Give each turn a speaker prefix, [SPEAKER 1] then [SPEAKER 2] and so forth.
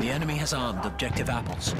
[SPEAKER 1] The enemy has armed objective apples.